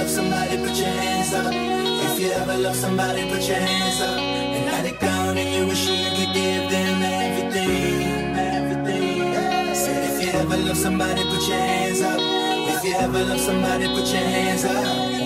love somebody, put your hands up. If you ever love somebody, put your hands up. And had it gone and you wish you could give them everything, everything. Said if you ever love somebody, put your hands up. If you ever love somebody, put your hands up.